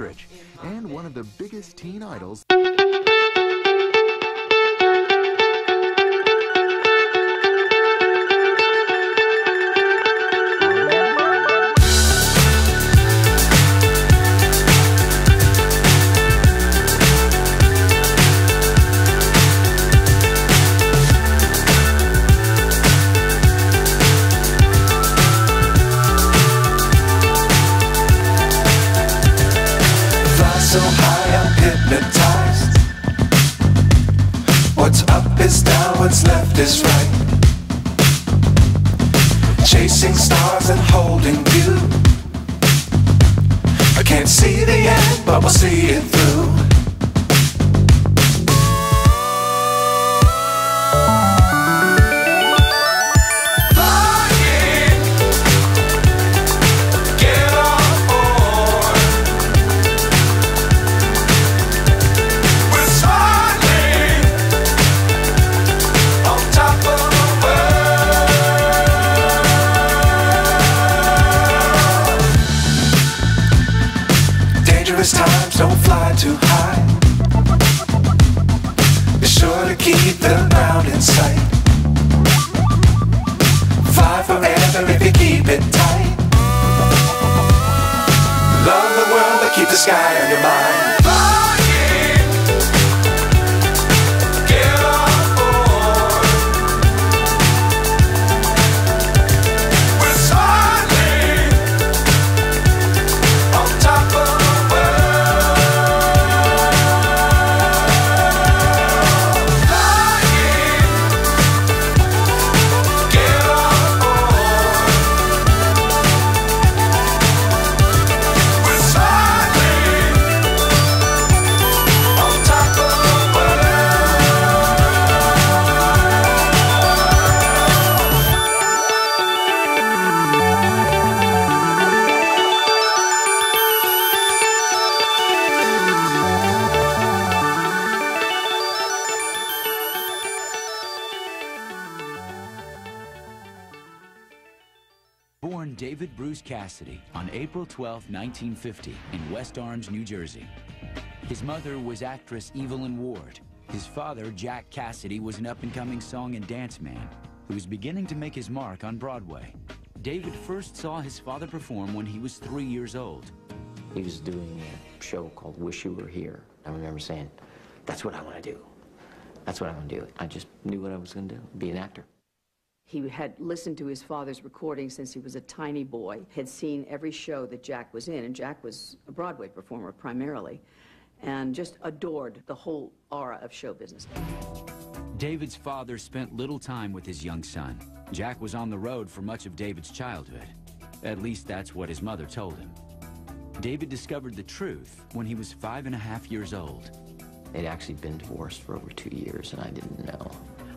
Rich, and one of the biggest teen idols. It tight. Love the world, but keep the sky on your mind. Cassidy on April 12, 1950, in West Orange, New Jersey. His mother was actress Evelyn Ward. His father, Jack Cassidy, was an up and coming song and dance man who was beginning to make his mark on Broadway. David first saw his father perform when he was three years old. He was doing a show called Wish You Were Here. I remember saying, That's what I want to do. That's what I want to do. I just knew what I was going to do be an actor. He had listened to his father's recordings since he was a tiny boy, had seen every show that Jack was in, and Jack was a Broadway performer primarily, and just adored the whole aura of show business. David's father spent little time with his young son. Jack was on the road for much of David's childhood. At least that's what his mother told him. David discovered the truth when he was five and a half years old. They'd actually been divorced for over two years, and I didn't know.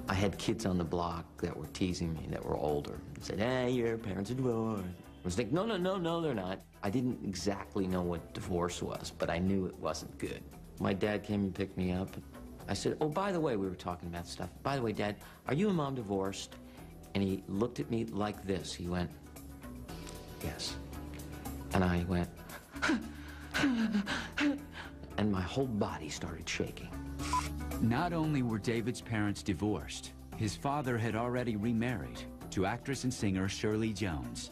I had kids on the block that were teasing me that were older. and said, hey, your parents are divorced. I was like, no, no, no, no, they're not. I didn't exactly know what divorce was, but I knew it wasn't good. My dad came and picked me up. I said, oh, by the way, we were talking about stuff. By the way, Dad, are you and Mom divorced? And he looked at me like this. He went, yes. And I went, and my whole body started shaking. Not only were David's parents divorced, his father had already remarried to actress and singer Shirley Jones.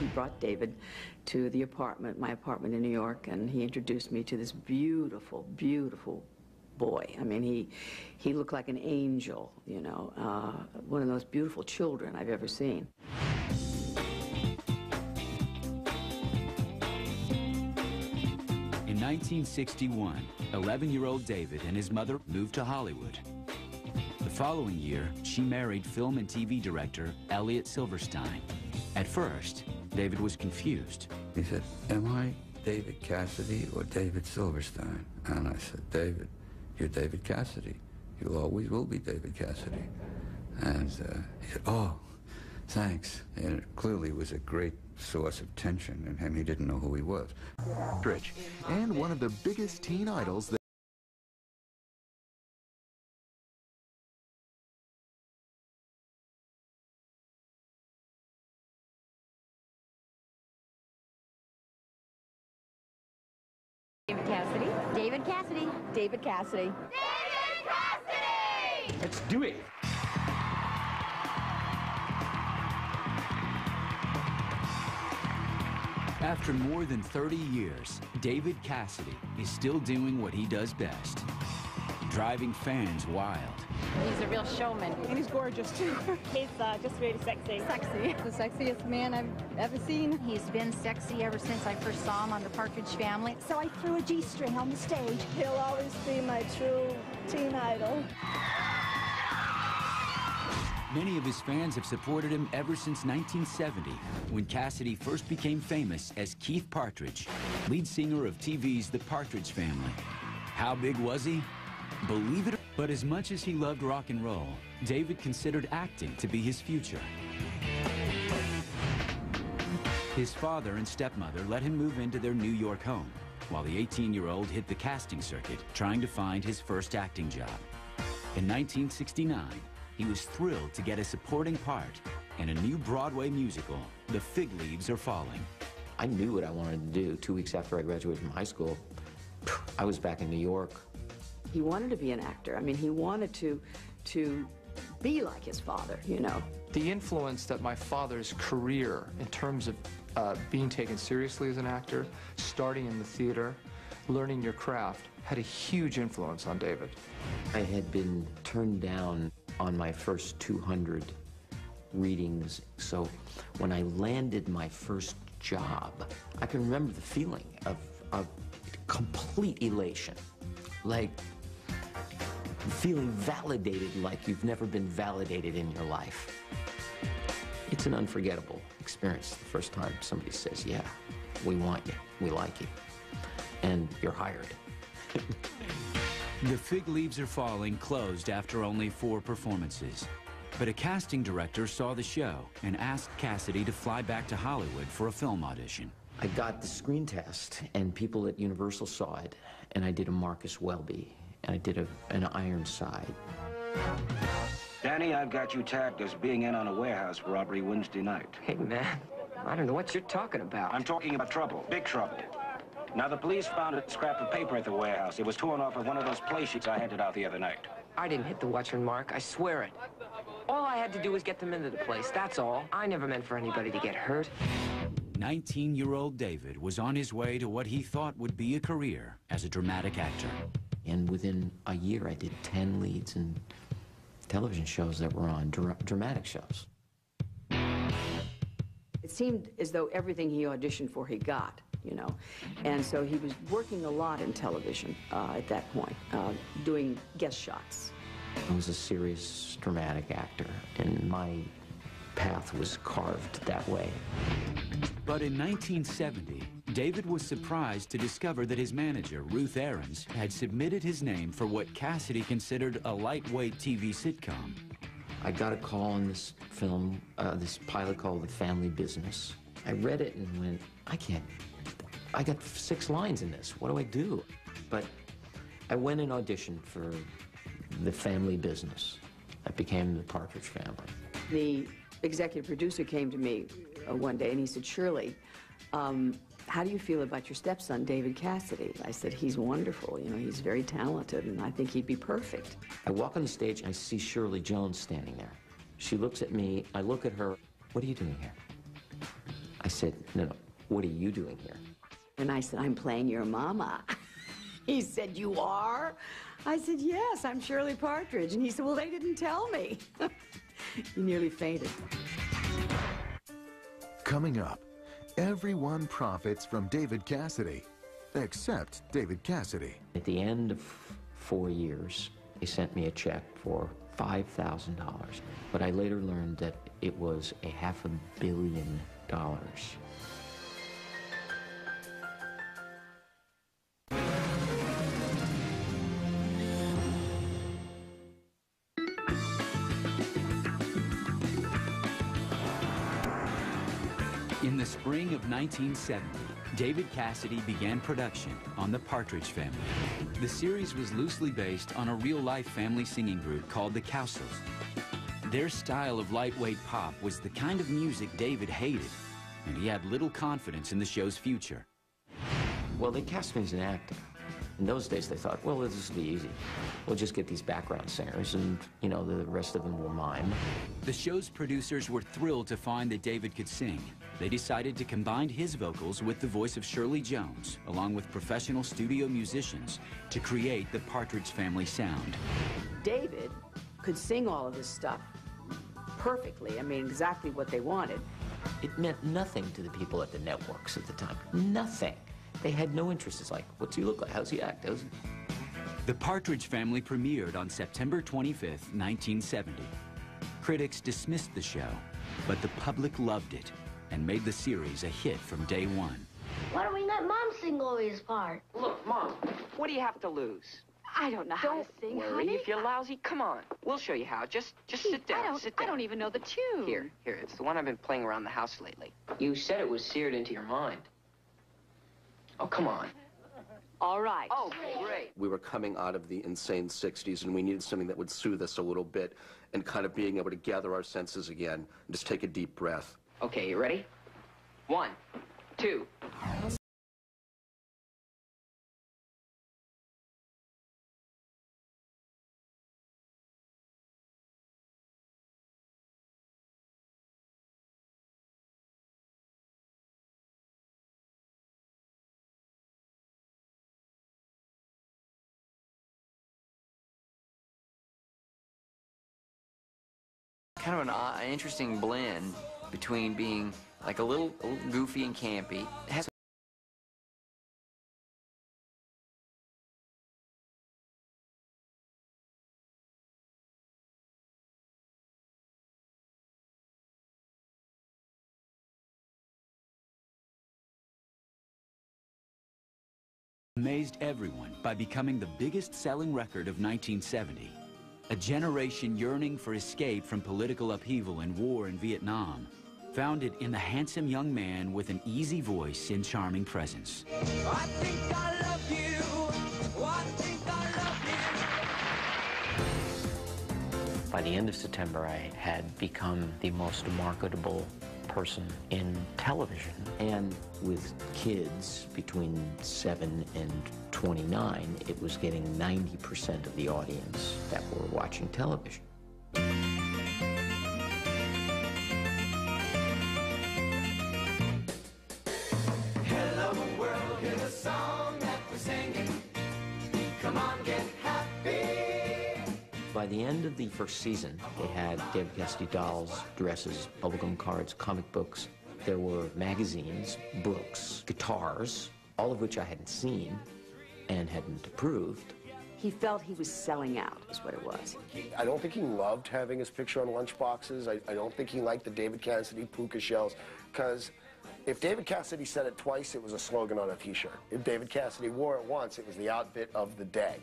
He brought David to the apartment, my apartment in New York, and he introduced me to this beautiful, beautiful boy. I mean, he, he looked like an angel, you know, uh, one of the most beautiful children I've ever seen. 1961, 11-year-old David and his mother moved to Hollywood. The following year, she married film and TV director Elliot Silverstein. At first, David was confused. He said, Am I David Cassidy or David Silverstein? And I said, David, you're David Cassidy. You always will be David Cassidy. And uh, he said, Oh, thanks. And it clearly was a great source of tension in him. He didn't know who he was. Rich, and one of the biggest teen idols that David Cassidy. David Cassidy. David Cassidy. David Cassidy! Let's do it. After more than 30 years, David Cassidy is still doing what he does best driving fans wild. He's a real showman. And he's gorgeous, too. he's uh, just really sexy. Sexy. The sexiest man I've ever seen. He's been sexy ever since I first saw him on The Partridge Family. So I threw a G-string on the stage. He'll always be my true teen idol. Many of his fans have supported him ever since 1970, when Cassidy first became famous as Keith Partridge, lead singer of TV's The Partridge Family. How big was he? Believe it, but as much as he loved rock and roll, David considered acting to be his future. His father and stepmother let him move into their New York home, while the 18-year-old hit the casting circuit, trying to find his first acting job. In 1969, he was thrilled to get a supporting part in a new Broadway musical, The Fig Leaves Are Falling. I knew what I wanted to do two weeks after I graduated from high school. I was back in New York he wanted to be an actor. I mean, he wanted to, to be like his father, you know. The influence that my father's career, in terms of uh, being taken seriously as an actor, starting in the theater, learning your craft, had a huge influence on David. I had been turned down on my first 200 readings, so when I landed my first job, I can remember the feeling of, of complete elation. Like, feeling validated like you've never been validated in your life. It's an unforgettable experience the first time somebody says, yeah, we want you, we like you, and you're hired. the Fig Leaves Are Falling closed after only four performances. But a casting director saw the show and asked Cassidy to fly back to Hollywood for a film audition. I got the screen test, and people at Universal saw it, and I did a Marcus Welby and I did a, an Ironside. Danny, I've got you tagged as being in on a warehouse robbery Wednesday night. Hey, man, I don't know what you're talking about. I'm talking about trouble, big trouble. Now, the police found a scrap of paper at the warehouse. It was torn off of one of those play sheets I handed out the other night. I didn't hit the watchman mark, I swear it. All I had to do was get them into the place, that's all. I never meant for anybody to get hurt. 19-year-old David was on his way to what he thought would be a career as a dramatic actor. And within a year, I did 10 leads in television shows that were on dra dramatic shows. It seemed as though everything he auditioned for, he got, you know. And so he was working a lot in television uh, at that point, uh, doing guest shots. I was a serious dramatic actor, and my path was carved that way. But in 1970, David was surprised to discover that his manager, Ruth Aarons, had submitted his name for what Cassidy considered a lightweight TV sitcom. I got a call on this film, uh, this pilot called The Family Business. I read it and went, I can't, I got six lines in this. What do I do? But I went and auditioned for The Family Business. I became The Partridge Family. The executive producer came to me uh, one day and he said, Shirley, um, how do you feel about your stepson, David Cassidy? I said, he's wonderful. You know, he's very talented, and I think he'd be perfect. I walk on the stage, and I see Shirley Jones standing there. She looks at me, I look at her, what are you doing here? I said, no, no, what are you doing here? And I said, I'm playing your mama. he said, you are? I said, yes, I'm Shirley Partridge. And he said, well, they didn't tell me. he nearly fainted. Coming up, everyone profits from David Cassidy, except David Cassidy. At the end of four years, they sent me a check for $5,000, but I later learned that it was a half a billion dollars. In the spring of 1970, David Cassidy began production on The Partridge Family. The series was loosely based on a real-life family singing group called the Cowsills. Their style of lightweight pop was the kind of music David hated, and he had little confidence in the show's future. Well, they cast me as an actor, In those days, they thought, well, this will be easy. We'll just get these background singers, and, you know, the rest of them will mime. The show's producers were thrilled to find that David could sing. They decided to combine his vocals with the voice of Shirley Jones, along with professional studio musicians, to create the Partridge Family sound. David could sing all of this stuff perfectly. I mean, exactly what they wanted. It meant nothing to the people at the networks at the time. Nothing. They had no interest. It's like, what's he look like? How's he act? How's he... The Partridge Family premiered on September 25th, 1970. Critics dismissed the show, but the public loved it and made the series a hit from day one. Why don't we let Mom sing Gloria's part? Look, Mom, what do you have to lose? I don't know how Don't to sing, worry. honey. If you're lousy, come on. We'll show you how. Just just Gee, sit down. I don't, sit down. I don't even know the tune. Here, here. It's the one I've been playing around the house lately. You said it was seared into your mind. Oh, come on. All right. Oh, great. We were coming out of the insane 60s, and we needed something that would soothe us a little bit and kind of being able to gather our senses again and just take a deep breath. Okay, you ready? One, two. kind of an uh, interesting blend between being like a little, a little goofy and campy. It has Amazed everyone by becoming the biggest selling record of 1970. A generation yearning for escape from political upheaval and war in Vietnam, found it in the handsome young man with an easy voice and charming presence. I think I love you. I think I love you. By the end of September, I had become the most marketable person in television. And with kids between 7 and 29, it was getting 90% of the audience that were watching television. The end of the first season, they had David Cassidy dolls, dresses, bubblegum cards, comic books. There were magazines, books, guitars, all of which I hadn't seen and hadn't approved. He felt he was selling out, is what it was. I don't think he loved having his picture on lunchboxes. I, I don't think he liked the David Cassidy puka shells, because if David Cassidy said it twice, it was a slogan on a T-shirt. If David Cassidy wore it once, it was the outfit of the day.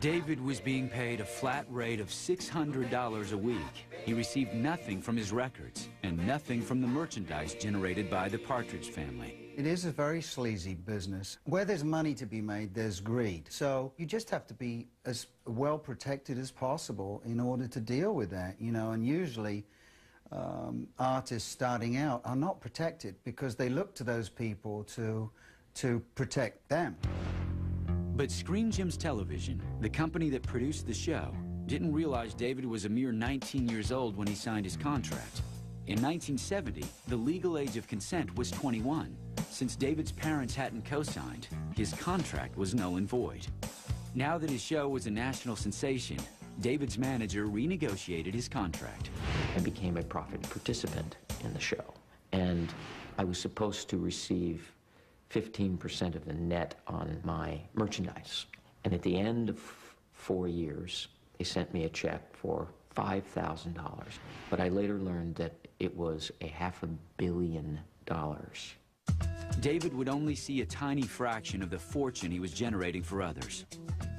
David was being paid a flat rate of $600 a week. He received nothing from his records and nothing from the merchandise generated by the Partridge family. It is a very sleazy business. Where there's money to be made, there's greed. So you just have to be as well protected as possible in order to deal with that, you know, and usually um, artists starting out are not protected because they look to those people to, to protect them. But Screen Gems Television, the company that produced the show, didn't realize David was a mere 19 years old when he signed his contract. In 1970, the legal age of consent was 21. Since David's parents hadn't co-signed, his contract was null and void. Now that his show was a national sensation, David's manager renegotiated his contract. I became a profit participant in the show. And I was supposed to receive 15% of the net on my merchandise. And at the end of four years, they sent me a check for $5,000. But I later learned that it was a half a billion dollars. David would only see a tiny fraction of the fortune he was generating for others.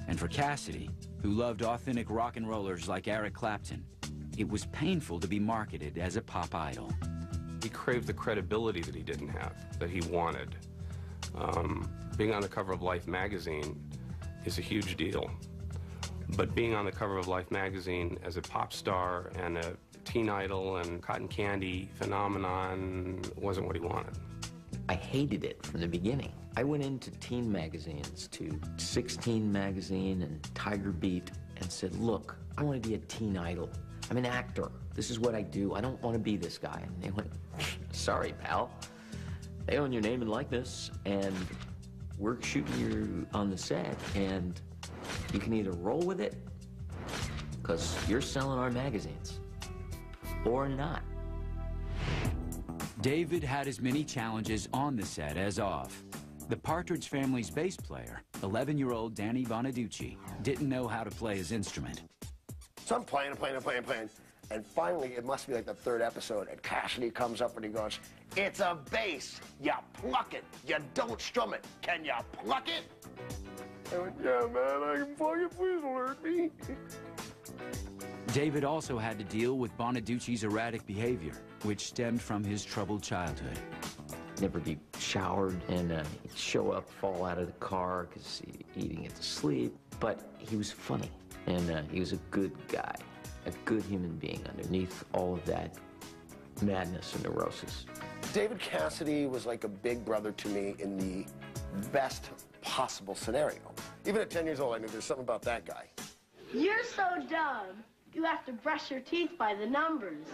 And for Cassidy, who loved authentic rock and rollers like Eric Clapton, it was painful to be marketed as a pop idol. He craved the credibility that he didn't have, that he wanted. Um, being on the cover of Life magazine is a huge deal. But being on the cover of Life magazine as a pop star and a teen idol and cotton candy phenomenon wasn't what he wanted. I hated it from the beginning. I went into teen magazines, to 16 magazine and Tiger Beat, and said, look, I want to be a teen idol. I'm an actor. This is what I do. I don't want to be this guy. And they went, sorry, pal. They own your name and likeness, and we're shooting you on the set, and you can either roll with it, because you're selling our magazines, or not. David had as many challenges on the set as off. The Partridge Family's bass player, 11-year-old Danny Bonaduce, didn't know how to play his instrument. So I'm playing and playing and playing and playing. And finally, it must be like the third episode, and Cassidy comes up and he goes, It's a bass. You pluck it. You don't strum it. Can you pluck it? I went, Yeah, man, I can pluck it. Please don't hurt me. David also had to deal with Bonaduce's erratic behavior, which stemmed from his troubled childhood. Never be showered and uh, show up, fall out of the car because he eating it to sleep. But he was funny and uh, he was a good guy, a good human being underneath all of that madness and neurosis. David Cassidy was like a big brother to me in the best possible scenario. Even at 10 years old, I knew there's something about that guy. You're so dumb. You have to brush your teeth by the numbers.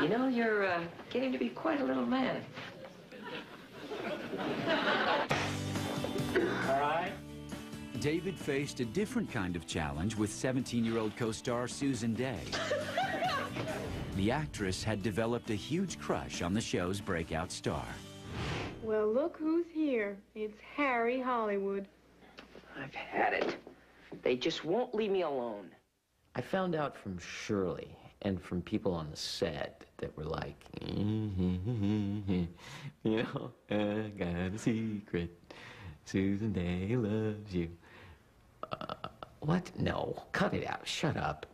You know, you're uh, getting to be quite a little man. David faced a different kind of challenge with 17-year-old co-star Susan Dey. the actress had developed a huge crush on the show's breakout star. Well, look who's here. It's Harry Hollywood. I've had it. They just won't leave me alone. I found out from Shirley and from people on the set that were like, you know, I got a secret. Susan Dey loves you. What? No. Cut it out. Shut up.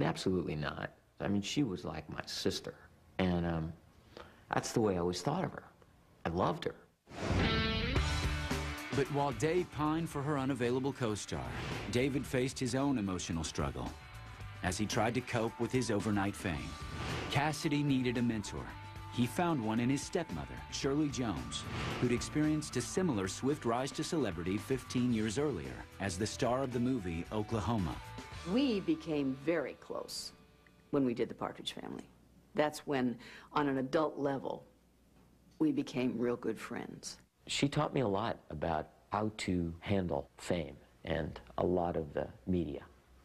Absolutely not. I mean, she was like my sister. And um, that's the way I always thought of her. I loved her. But while Dey pined for her unavailable co-star, David faced his own emotional struggle as he tried to cope with his overnight fame. Cassidy needed a mentor. He found one in his stepmother, Shirley Jones, who'd experienced a similar swift rise to celebrity 15 years earlier as the star of the movie Oklahoma. We became very close when we did The Partridge Family. That's when, on an adult level, we became real good friends. She taught me a lot about how to handle fame and a lot of the media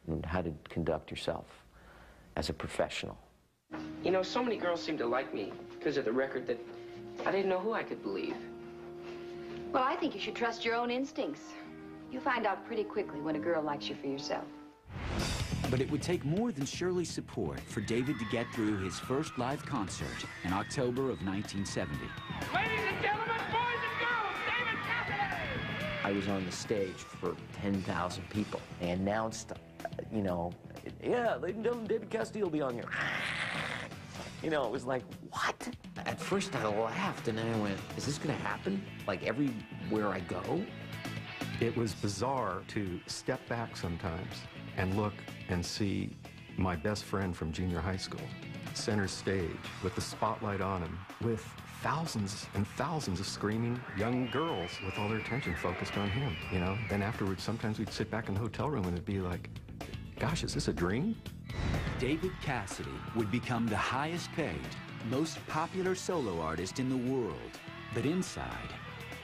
and how to conduct yourself as a professional. You know, so many girls seem to like me because of the record that I didn't know who I could believe. Well, I think you should trust your own instincts. You find out pretty quickly when a girl likes you for yourself. But it would take more than Shirley's support for David to get through his first live concert in October of 1970. Ladies and gentlemen, boys and girls, David Cassidy! I was on the stage for 10,000 people. They announced, uh, you know, yeah, ladies and gentlemen, David Cassidy will be on here. You know, it was like, what? At first I laughed and then I went, is this gonna happen? Like everywhere I go? It was bizarre to step back sometimes and look and see my best friend from junior high school, center stage, with the spotlight on him, with thousands and thousands of screaming young girls with all their attention focused on him, you know? Then afterwards, sometimes we'd sit back in the hotel room and it'd be like, gosh, is this a dream? David Cassidy would become the highest paid, most popular solo artist in the world. But inside,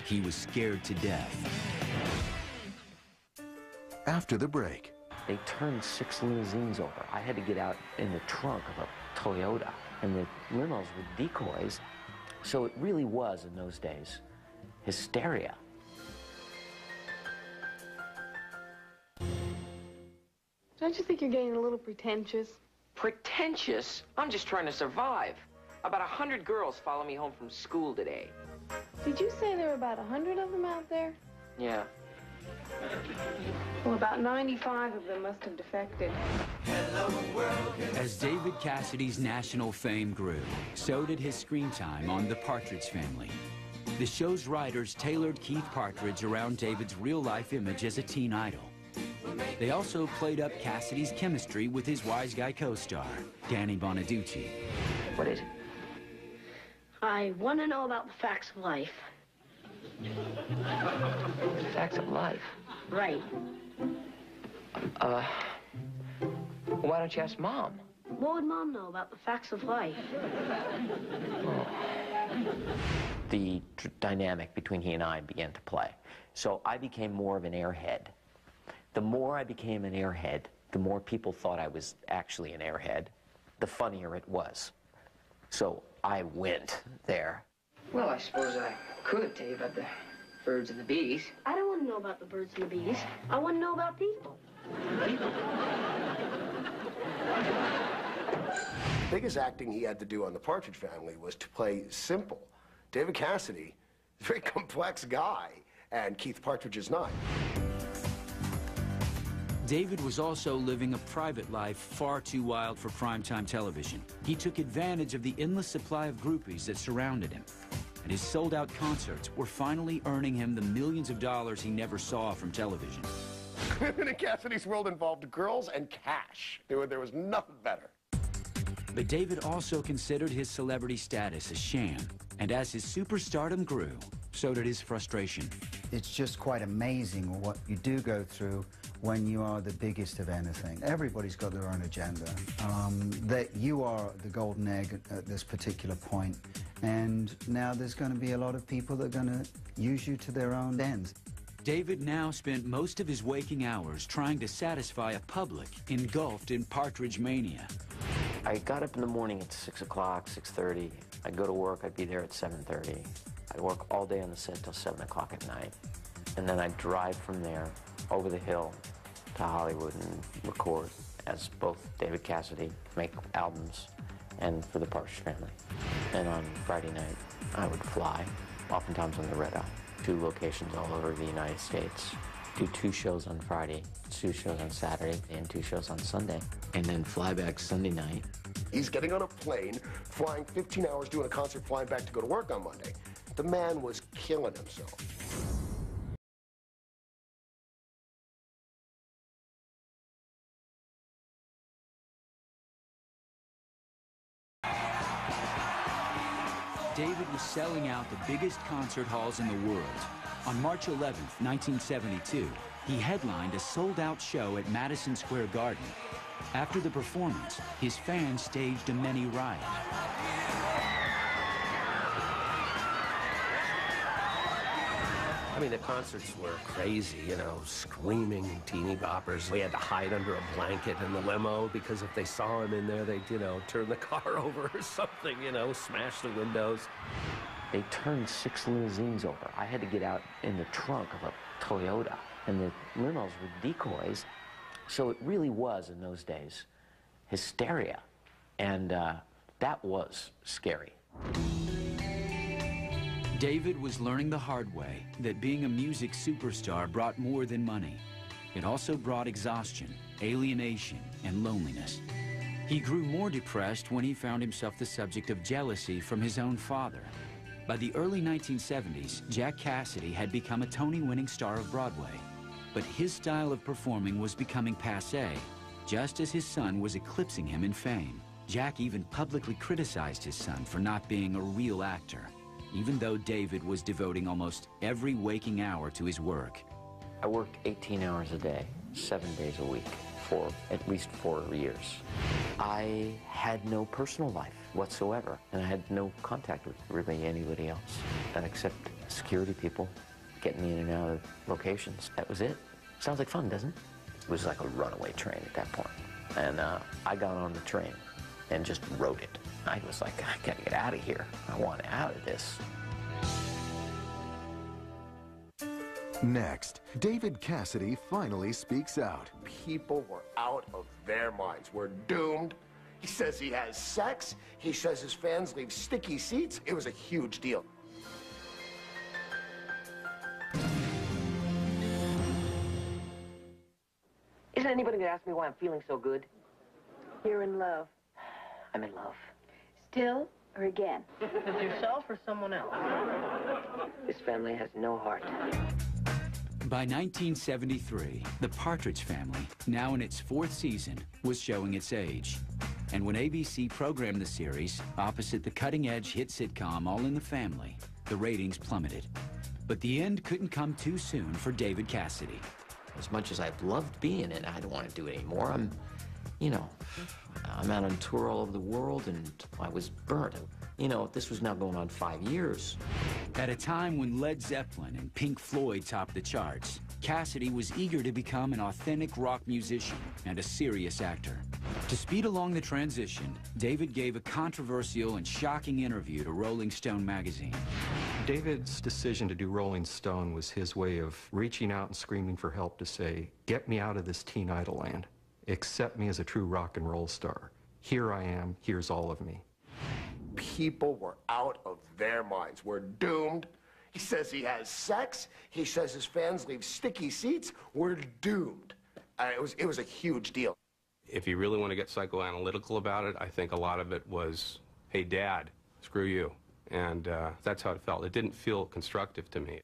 he was scared to death. After the break, They turned six limousines over. I had to get out in the trunk of a Toyota, and the limos were decoys. So it really was, in those days, hysteria. Don't you think you're getting a little pretentious? Pretentious? I'm just trying to survive. About a hundred girls follow me home from school today. Did you say there were about a hundred of them out there? Yeah. Well, about 95 of them must have defected. As David Cassidy's national fame grew, so did his screen time on The Partridge Family. The show's writers tailored Keith Partridge around David's real-life image as a teen idol. They also played up Cassidy's chemistry with his wise guy co-star, Danny Bonaduce. What is it? I want to know about the facts of life. the Facts of life. Right. Uh, why don't you ask Mom? What would Mom know about the facts of life? The dynamic between he and I began to play. So I became more of an airhead. The more I became an airhead, the more people thought I was actually an airhead, the funnier it was. So I went there. Well, I suppose I could tell you about the birds and the bees. I don't want to know about the birds and the bees. I want to know about people. biggest acting he had to do on The Partridge Family was to play simple. David Cassidy, is a very complex guy, and Keith Partridge is not. David was also living a private life far too wild for primetime television. He took advantage of the endless supply of groupies that surrounded him. And his sold out concerts were finally earning him the millions of dollars he never saw from television. in Cassidy's world involved girls and cash. There, there was nothing better. But David also considered his celebrity status a sham. And as his superstardom grew, so did his frustration. It's just quite amazing what you do go through when you are the biggest of anything. Everybody's got their own agenda. Um, that you are the golden egg at, at this particular point, and now there's going to be a lot of people that are going to use you to their own ends. David now spent most of his waking hours trying to satisfy a public engulfed in partridge mania. I got up in the morning at 6 o'clock, 6.30. I'd go to work, I'd be there at 7.30. I'd work all day on the set till 7 o'clock at night. And then I'd drive from there over the hill to Hollywood and record as both David Cassidy, make albums, and for the Partridge Family. And on Friday night, I would fly, oftentimes on the Red Eye, to locations all over the United States. Do two shows on Friday, two shows on Saturday, and two shows on Sunday. And then fly back Sunday night. He's getting on a plane, flying 15 hours, doing a concert, flying back to go to work on Monday. The man was killing himself. David was selling out the biggest concert halls in the world. On March 11, 1972, he headlined a sold-out show at Madison Square Garden. After the performance, his fans staged a mini riot. I mean, the concerts were crazy, you know, screaming teeny boppers. We had to hide under a blanket in the limo because if they saw him in there, they'd, you know, turn the car over or something, you know, smash the windows. They turned six limousines over. I had to get out in the trunk of a Toyota, and the limos were decoys. So it really was, in those days, hysteria. And uh, that was scary. David was learning the hard way that being a music superstar brought more than money. It also brought exhaustion, alienation, and loneliness. He grew more depressed when he found himself the subject of jealousy from his own father. By the early 1970s, Jack Cassidy had become a Tony-winning star of Broadway. But his style of performing was becoming passé, just as his son was eclipsing him in fame. Jack even publicly criticized his son for not being a real actor, even though David was devoting almost every waking hour to his work. I worked 18 hours a day, seven days a week, for at least four years. I had no personal life whatsoever, and I had no contact with really anybody else, except security people getting me in and out of locations. That was it. Sounds like fun, doesn't it? It was like a runaway train at that point. And uh, I got on the train and just wrote it. I was like, I gotta get out of here. I want out of this. Next, David Cassidy finally speaks out. People were out of their minds. We're doomed. He says he has sex. He says his fans leave sticky seats. It was a huge deal. Isn't anybody going to ask me why I'm feeling so good? You're in love. I'm in love. Still or again? With yourself or someone else? This family has no heart. By 1973, the Partridge Family, now in its fourth season, was showing its age. And when ABC programmed the series, opposite the cutting-edge hit sitcom All in the Family, the ratings plummeted. But the end couldn't come too soon for David Cassidy. As much as I've loved being in it, I don't want to do it anymore. I'm, you know, I'm out on tour all over the world and I was burnt. You know, this was now going on five years. At a time when Led Zeppelin and Pink Floyd topped the charts, Cassidy was eager to become an authentic rock musician and a serious actor. To speed along the transition, David gave a controversial and shocking interview to Rolling Stone magazine. David's decision to do Rolling Stone was his way of reaching out and screaming for help to say, get me out of this teen idol land. Accept me as a true rock and roll star. Here I am, here's all of me. People were out of their minds. We're doomed. He says he has sex. He says his fans leave sticky seats. We're doomed. Uh, it, was, it was a huge deal. If you really want to get psychoanalytical about it, I think a lot of it was, hey, dad, screw you. And uh, that's how it felt. It didn't feel constructive to me.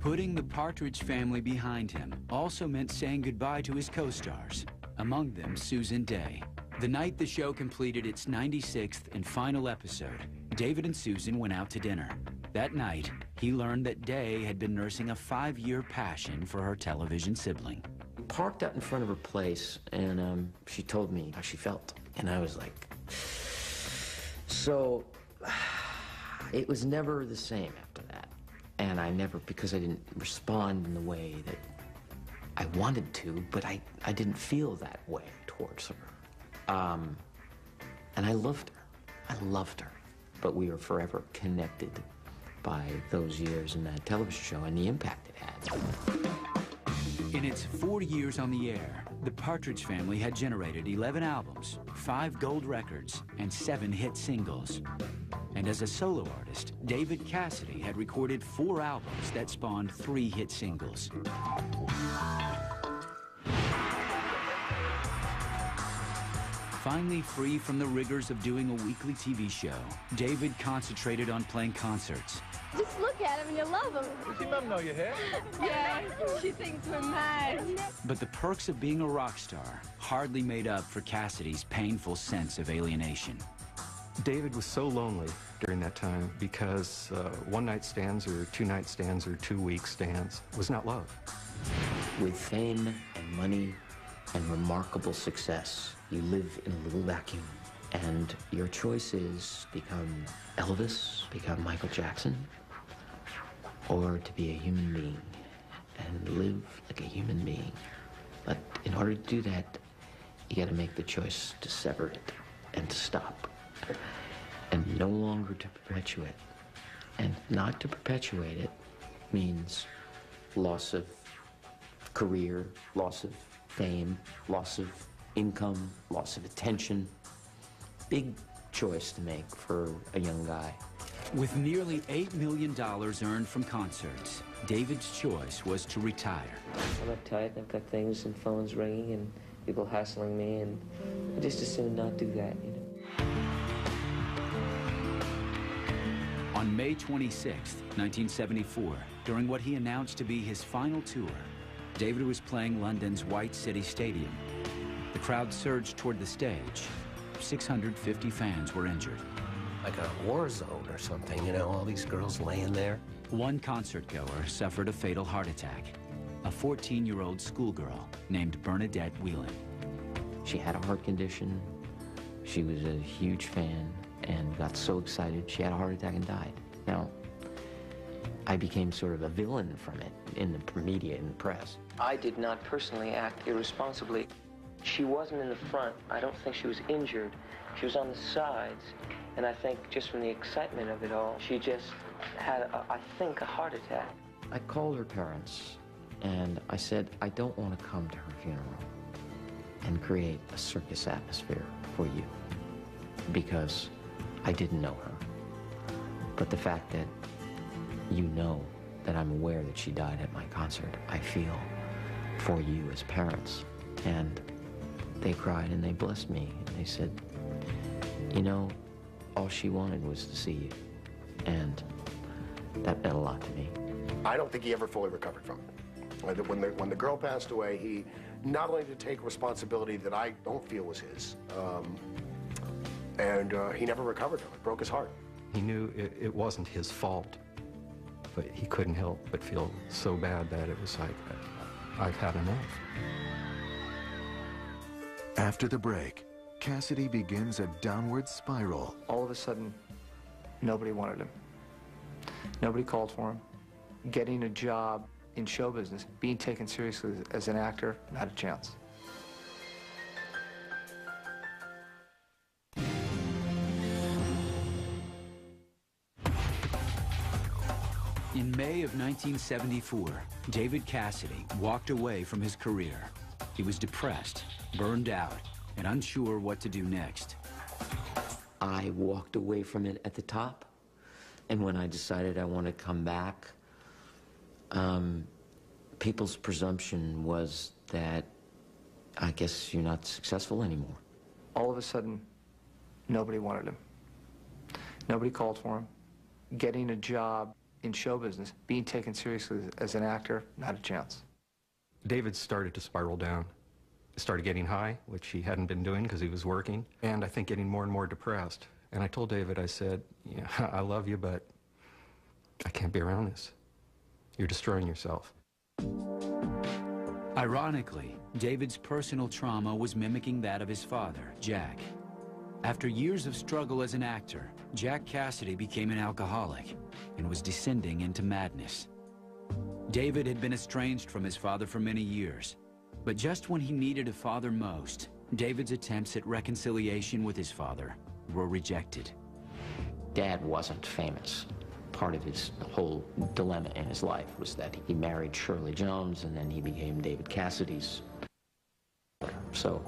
Putting the Partridge family behind him also meant saying goodbye to his co-stars, among them Susan Dey. The night the show completed its 96th and final episode, David and Susan went out to dinner. That night, he learned that Dey had been nursing a five-year passion for her television sibling. Parked out in front of her place, and um, she told me how she felt. And I was like, so it was never the same. And I never, because I didn't respond in the way that I wanted to, but I, I didn't feel that way towards her. Um, and I loved her. I loved her. But we were forever connected by those years in that television show and the impact it had. In its four years on the air, the Partridge family had generated 11 albums, five gold records, and seven hit singles. And as a solo artist, David Cassidy had recorded four albums that spawned three hit singles. Finally free from the rigors of doing a weekly TV show, David concentrated on playing concerts. Just look at him and you love him. Does your mum know you're here? Yeah, she thinks we're mad. But the perks of being a rock star hardly made up for Cassidy's painful sense of alienation. David was so lonely during that time because uh, one night stands or two night stands or two week stands was not love. With fame and money and remarkable success, you live in a little vacuum. And your choice is become Elvis, become Michael Jackson, or to be a human being and live like a human being. But in order to do that, you got to make the choice to sever it and to stop and no longer to perpetuate. And not to perpetuate it means loss of career, loss of fame, loss of income, loss of attention. Big choice to make for a young guy. With nearly $8 million earned from concerts, David's choice was to retire. I'm uptight, I've got things and phones ringing and people hassling me, and I just as soon not do that, you know. On May 26, 1974, during what he announced to be his final tour, David was playing London's White City Stadium. The crowd surged toward the stage. 650 fans were injured. Like a war zone or something, you know, all these girls laying there. One concertgoer suffered a fatal heart attack. A 14-year-old schoolgirl named Bernadette Whelan. She had a heart condition. She was a huge fan and got so excited she had a heart attack and died. Now, I became sort of a villain from it in the media and the press. I did not personally act irresponsibly. She wasn't in the front. I don't think she was injured. She was on the sides. And I think just from the excitement of it all, she just had, a, I think, a heart attack. I called her parents and I said, I don't want to come to her funeral and create a circus atmosphere for you because I didn't know her. But the fact that you know that I'm aware that she died at my concert, I feel for you as parents. And they cried and they blessed me. And they said, you know, all she wanted was to see you. And that meant a lot to me. I don't think he ever fully recovered from it. When the, when the girl passed away, he, not only to take responsibility that I don't feel was his, um, and uh, he never recovered from it. Broke his heart. He knew it, it wasn't his fault, but he couldn't help but feel so bad that it was like, I've had enough. After the break, Cassidy begins a downward spiral. All of a sudden, nobody wanted him. Nobody called for him. Getting a job in show business, being taken seriously as an actor, not a chance. In May of 1974, David Cassidy walked away from his career. He was depressed, burned out, and unsure what to do next. I walked away from it at the top, and when I decided I wanted to come back, um, people's presumption was that I guess you're not successful anymore. All of a sudden, nobody wanted him. Nobody called for him. Getting a job in show business, being taken seriously as an actor, not a chance. David started to spiral down. Started getting high, which he hadn't been doing because he was working, and I think getting more and more depressed. And I told David, I said, yeah, I love you, but I can't be around this. You're destroying yourself. Ironically, David's personal trauma was mimicking that of his father, Jack. After years of struggle as an actor, Jack Cassidy became an alcoholic and was descending into madness. David had been estranged from his father for many years, but just when he needed a father most, David's attempts at reconciliation with his father were rejected. Dad wasn't famous. Part of his whole dilemma in his life was that he married Shirley Jones and then he became David Cassidy's. So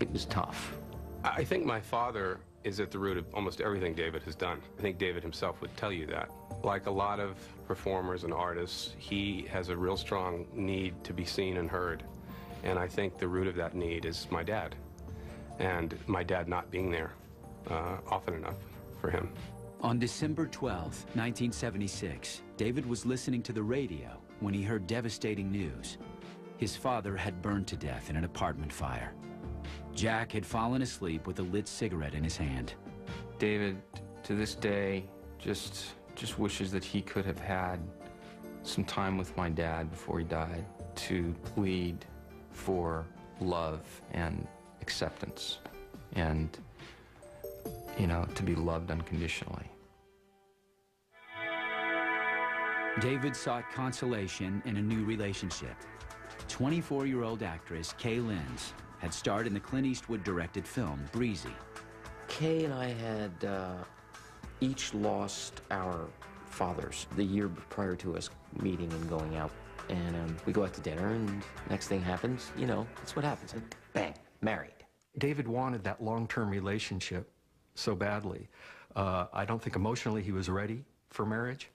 it was tough. I think my father is at the root of almost everything David has done. I think David himself would tell you that. Like a lot of performers and artists, he has a real strong need to be seen and heard. And I think the root of that need is my dad. And my dad not being there uh, often enough for him. On December 12, 1976, David was listening to the radio when he heard devastating news. His father had burned to death in an apartment fire. Jack had fallen asleep with a lit cigarette in his hand. David, to this day, just just wishes that he could have had some time with my dad before he died to plead for love and acceptance and you know to be loved unconditionally David sought consolation in a new relationship. 24-year-old actress Kay Lenz had starred in the Clint Eastwood directed film Breezy. Kay and I had uh, each lost our fathers the year prior to us meeting and going out. And um, we go out to dinner, and next thing happens, you know, that's what happens. And bang, married. David wanted that long-term relationship so badly. Uh, I don't think emotionally he was ready for marriage.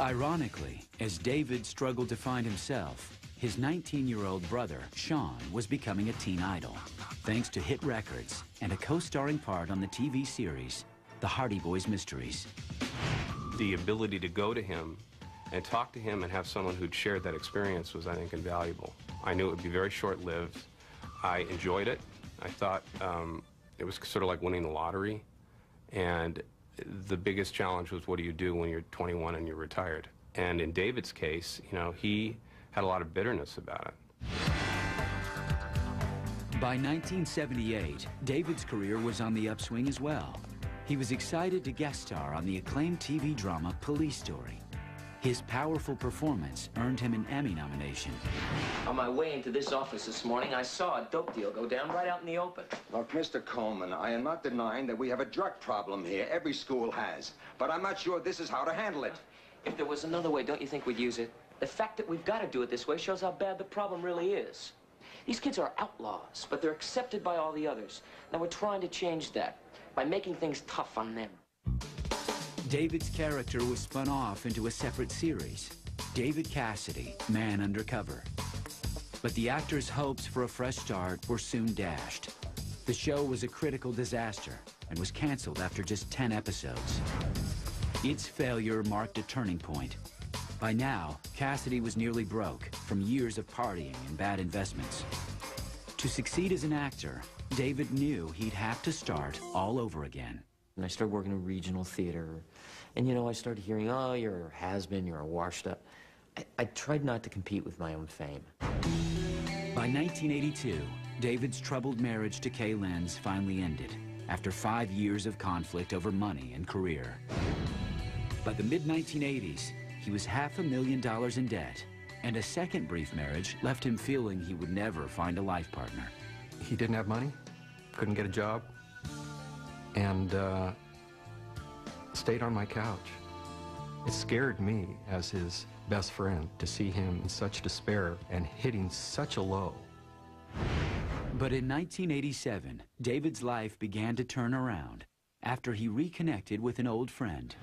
Ironically, as David struggled to find himself, his 19-year-old brother, Sean, was becoming a teen idol, thanks to hit records and a co-starring part on the TV series, The Hardy Boys Mysteries. The ability to go to him and talk to him and have someone who'd shared that experience was, I think, invaluable. I knew it would be very short-lived. I enjoyed it. I thought um, it was sort of like winning the lottery. And the biggest challenge was what do you do when you're 21 and you're retired? And in David's case, you know, he had a lot of bitterness about it. By 1978, David's career was on the upswing as well. He was excited to guest star on the acclaimed TV drama Police Story. His powerful performance earned him an Emmy nomination. On my way into this office this morning, I saw a dope deal go down right out in the open. Look, Mr. Coleman, I am not denying that we have a drug problem here. Every school has. But I'm not sure this is how to handle it. If there was another way, don't you think we'd use it? The fact that we've got to do it this way shows how bad the problem really is. These kids are outlaws, but they're accepted by all the others. Now we're trying to change that by making things tough on them. David's character was spun off into a separate series, David Cassidy, Man Undercover. But the actor's hopes for a fresh start were soon dashed. The show was a critical disaster and was canceled after just 10 episodes. Its failure marked a turning point. By now, Cassidy was nearly broke from years of partying and bad investments. To succeed as an actor, David knew he'd have to start all over again. And I started working in regional theater. And, you know, I started hearing, oh, you're a has-been, you're a washed up. I, I tried not to compete with my own fame. By 1982, David's troubled marriage to Kay Lenz finally ended after five years of conflict over money and career. By the mid-1980s, he was half a million dollars in debt, and a second brief marriage left him feeling he would never find a life partner. He didn't have money, couldn't get a job, and uh, stayed on my couch. It scared me as his best friend to see him in such despair and hitting such a low. But in 1987, David's life began to turn around after he reconnected with an old friend.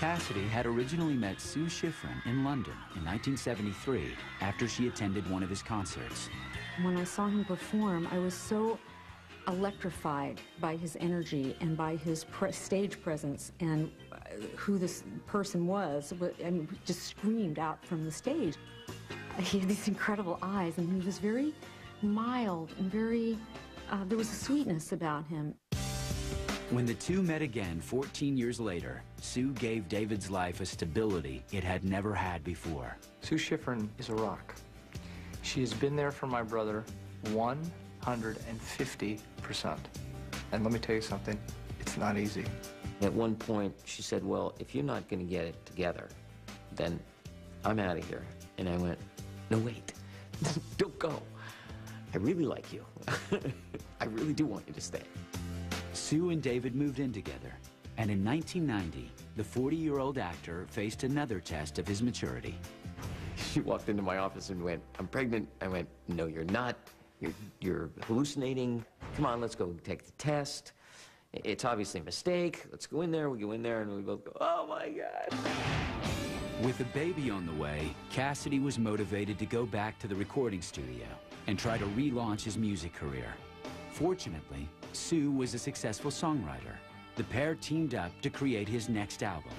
Cassidy had originally met Sue Shifrin in London in 1973 after she attended one of his concerts. When I saw him perform, I was so electrified by his energy and by his pre stage presence and uh, who this person was, and just screamed out from the stage. He had these incredible eyes, and he was very mild and very, uh, there was a sweetness about him. When the two met again 14 years later, Sue gave David's life a stability it had never had before. Sue Shifrin is a rock. She has been there for my brother 150%. And let me tell you something, it's not easy. At one point, she said, well, if you're not going to get it together, then I'm out of here. And I went, no, wait, don't go. I really like you. I really do want you to stay. Sue and David moved in together, and in 1990, the 40-year-old actor faced another test of his maturity. She walked into my office and went, I'm pregnant. I went, no, you're not. You're, you're hallucinating. Come on, let's go take the test. It's obviously a mistake. Let's go in there. We go in there and we both go, oh my God. With a baby on the way, Cassidy was motivated to go back to the recording studio and try to relaunch his music career. Fortunately, Sue was a successful songwriter. The pair teamed up to create his next album.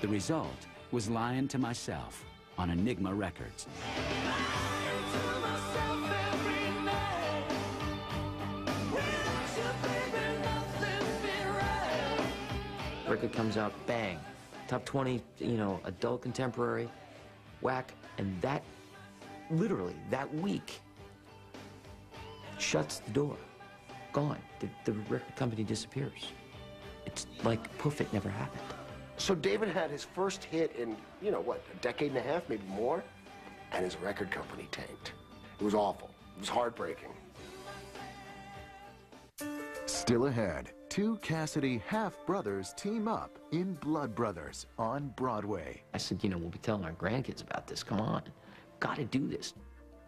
The result was Lying to Myself on Enigma Records. Record comes out, bang. Top 20, you know, adult contemporary, whack. And that, literally, that week, shuts the door. Gone. The, the record company disappears. It's like poof, it never happened. So David had his first hit in, you know, what, a decade and a half, maybe more, and his record company tanked. It was awful. It was heartbreaking. Still ahead, two Cassidy half-brothers team up in Blood Brothers on Broadway. I said, you know, we'll be telling our grandkids about this. Come on. Gotta do this.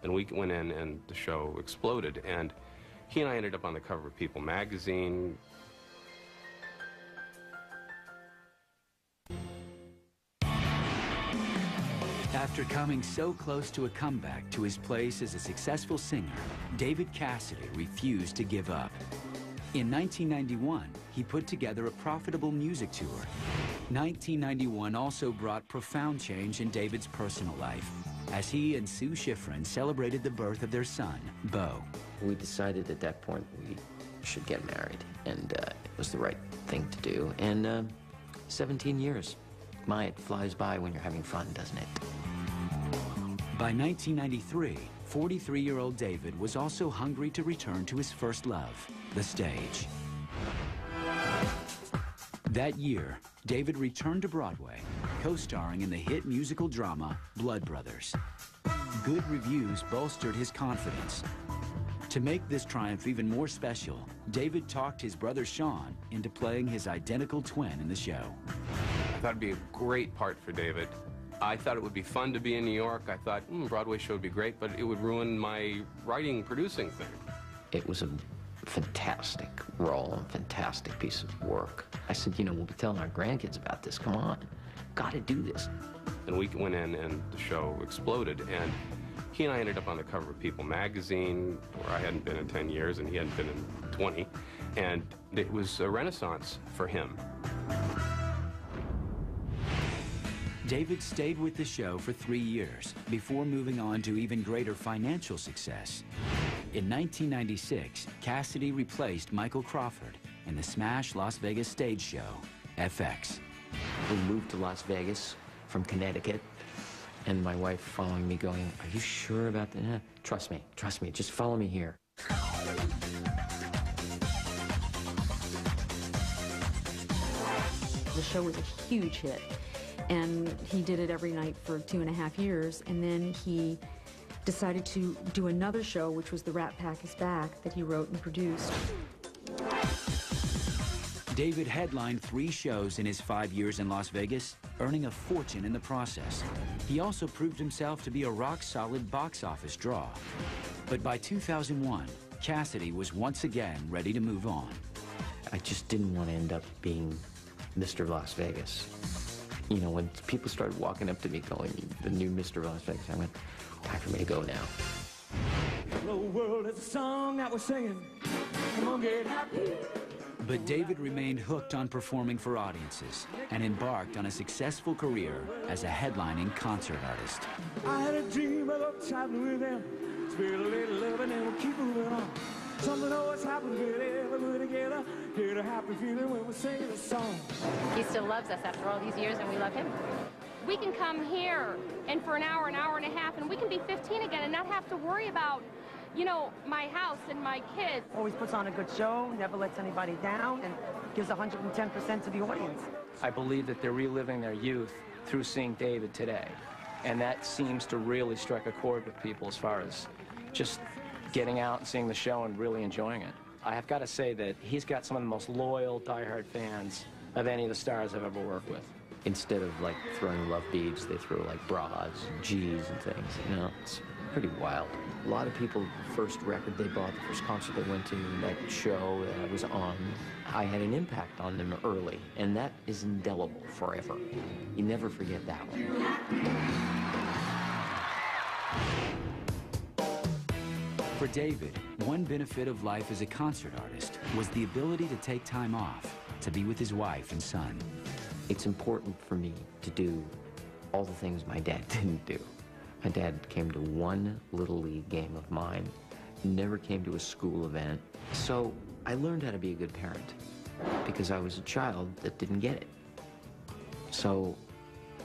And we went in and the show exploded. And he and I ended up on the cover of People magazine. After coming so close to a comeback to his place as a successful singer, David Cassidy refused to give up. In 1991, he put together a profitable music tour. 1991 also brought profound change in David's personal life as he and Sue Shifrin celebrated the birth of their son, Bo. We decided at that point we should get married, and uh, it was the right thing to do. And uh, 17 years. My, it flies by when you're having fun, doesn't it? By 1993, 43-year-old David was also hungry to return to his first love, the stage. That year, David returned to Broadway, co-starring in the hit musical drama Blood Brothers. Good reviews bolstered his confidence. To make this triumph even more special, David talked his brother Sean into playing his identical twin in the show. I thought it'd be a great part for David. I thought it would be fun to be in New York. I thought, hmm, Broadway show would be great, but it would ruin my writing, producing thing. It was a fantastic role and fantastic piece of work. I said, you know, we'll be telling our grandkids about this. Come on. Gotta do this. And we went in and the show exploded. And he and I ended up on the cover of People magazine, where I hadn't been in 10 years and he hadn't been in 20. And it was a renaissance for him. David stayed with the show for three years before moving on to even greater financial success. In 1996, Cassidy replaced Michael Crawford in the smash Las Vegas stage show, EFX. We moved to Las Vegas from Connecticut, and my wife following me going, are you sure about that? "Eh, Trust me, trust me, just follow me here. The show was a huge hit, and he did it every night for two and a half years, and then he decided to do another show, which was The Rat Pack is Back, that he wrote and produced. David headlined three shows in his five years in Las Vegas, earning a fortune in the process. He also proved himself to be a rock-solid box office draw. But by 2001, Cassidy was once again ready to move on. I just didn't want to end up being Mr. Las Vegas. You know, when people started walking up to me calling me the new Mr. Las Vegas, I went, time for me to go now. Hello world is a song that we're singing. Come on, get happy. But David remained hooked on performing for audiences and embarked on a successful career as a headlining concert artist. I had a dream about traveling with them. Spirit a little love and then we'll keep moving on. Something always happens whenever we're together. Get a happy feeling when we're singing a song. He still loves us after all these years, and we love him. We can come here and for an hour, an hour and a half, and we can be 15 again and not have to worry about, you know, my house and my kids. Always puts on a good show, never lets anybody down, and gives 110% to the audience. I believe that they're reliving their youth through seeing David today. And that seems to really strike a chord with people as far as just getting out and seeing the show and really enjoying it. I have got to say that he's got some of the most loyal, diehard fans of any of the stars I've ever worked with. Instead of like throwing love beads, they throw like bras and G's and things. You know, it's pretty wild. A lot of people, the first record they bought, the first concert they went to, that show that I was on, I had an impact on them early, and that is indelible forever. You never forget that one. For David, one benefit of life as a concert artist was the ability to take time off to be with his wife and son. It's important for me to do all the things my dad didn't do. My dad came to one Little League game of mine, never came to a school event. So I learned how to be a good parent because I was a child that didn't get it. So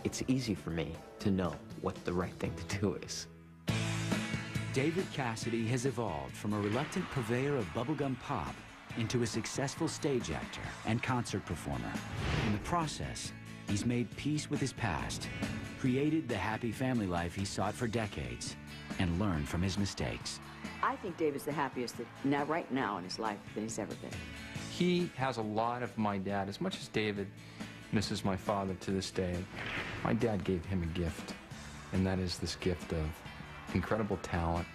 it's easy for me to know what the right thing to do is. David Cassidy has evolved from a reluctant purveyor of bubblegum pop into a successful stage actor and concert performer. In the process, he's made peace with his past, created the happy family life he sought for decades, and learned from his mistakes. I think David's the happiest that now, right now in his life than he's ever been. He has a lot of my dad. As much as David misses my father to this day, my dad gave him a gift, and that is this gift of incredible talent,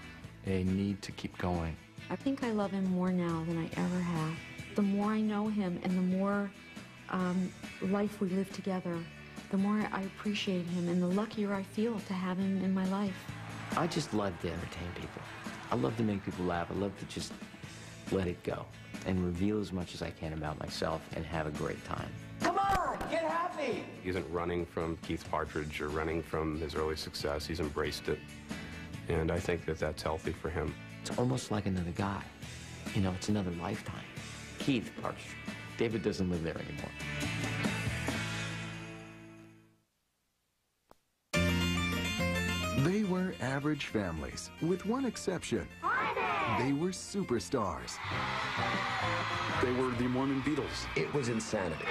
a need to keep going. I think I love him more now than I ever have. The more I know him and the more um, life we live together, the more I appreciate him and the luckier I feel to have him in my life. I just love to entertain people. I love to make people laugh. I love to just let it go and reveal as much as I can about myself and have a great time. Come on, get happy. He isn't running from Keith Partridge or running from his early success. He's embraced it. And I think that that's healthy for him. It's almost like another guy. You know, it's another lifetime. Keith Partridge. David doesn't live there anymore. They were average families, with one exception. They were superstars. They were the Mormon Beatles. It was insanity.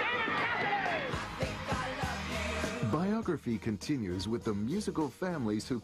Biography continues with the musical families who